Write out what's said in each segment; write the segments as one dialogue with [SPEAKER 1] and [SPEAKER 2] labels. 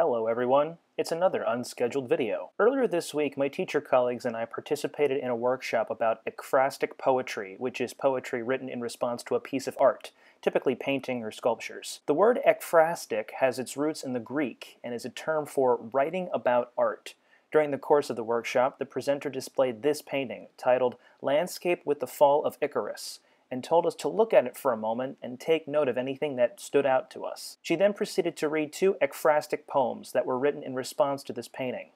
[SPEAKER 1] Hello everyone, it's another unscheduled video. Earlier this week, my teacher colleagues and I participated in a workshop about ekphrastic poetry, which is poetry written in response to a piece of art, typically painting or sculptures. The word ekphrastic has its roots in the Greek and is a term for writing about art. During the course of the workshop, the presenter displayed this painting, titled Landscape with the Fall of Icarus, and told us to look at it for a moment and take note of anything that stood out to us. She then proceeded to read two ekphrastic poems that were written in response to this painting.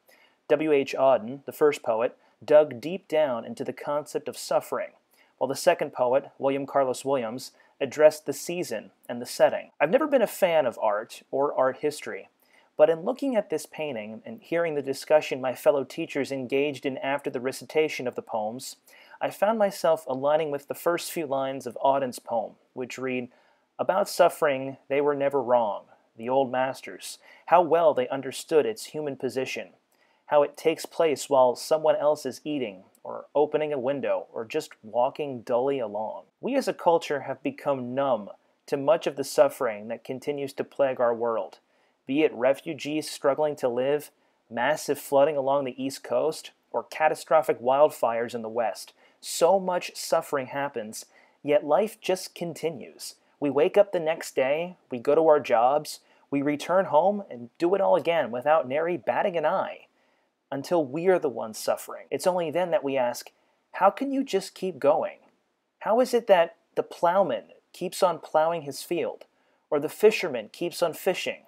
[SPEAKER 1] W.H. Auden, the first poet, dug deep down into the concept of suffering, while the second poet, William Carlos Williams, addressed the season and the setting. I've never been a fan of art or art history, but in looking at this painting and hearing the discussion my fellow teachers engaged in after the recitation of the poems, I found myself aligning with the first few lines of Auden's poem, which read, About suffering they were never wrong, the old masters, how well they understood its human position, how it takes place while someone else is eating, or opening a window, or just walking dully along. We as a culture have become numb to much of the suffering that continues to plague our world, be it refugees struggling to live, massive flooding along the East Coast, or catastrophic wildfires in the West. So much suffering happens, yet life just continues. We wake up the next day, we go to our jobs, we return home and do it all again without nary batting an eye until we're the ones suffering. It's only then that we ask, how can you just keep going? How is it that the plowman keeps on plowing his field, or the fisherman keeps on fishing,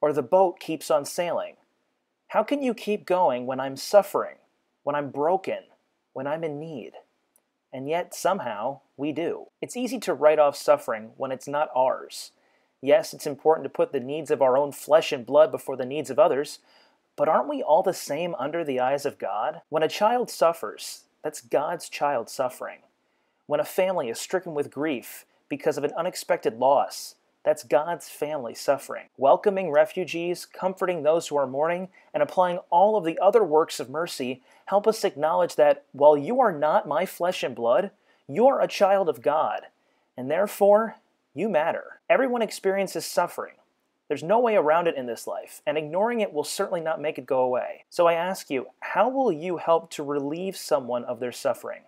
[SPEAKER 1] or the boat keeps on sailing? How can you keep going when I'm suffering? when I'm broken, when I'm in need. And yet, somehow, we do. It's easy to write off suffering when it's not ours. Yes, it's important to put the needs of our own flesh and blood before the needs of others, but aren't we all the same under the eyes of God? When a child suffers, that's God's child suffering. When a family is stricken with grief because of an unexpected loss, that's God's family suffering. Welcoming refugees, comforting those who are mourning, and applying all of the other works of mercy help us acknowledge that while you are not my flesh and blood, you are a child of God, and therefore you matter. Everyone experiences suffering. There's no way around it in this life, and ignoring it will certainly not make it go away. So I ask you, how will you help to relieve someone of their suffering?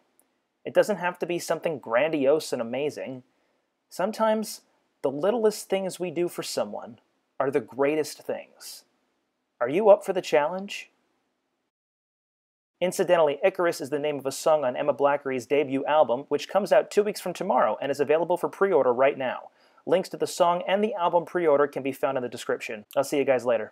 [SPEAKER 1] It doesn't have to be something grandiose and amazing. Sometimes the littlest things we do for someone are the greatest things. Are you up for the challenge? Incidentally, Icarus is the name of a song on Emma Blackery's debut album, which comes out two weeks from tomorrow and is available for pre order right now. Links to the song and the album pre order can be found in the description. I'll see you guys later.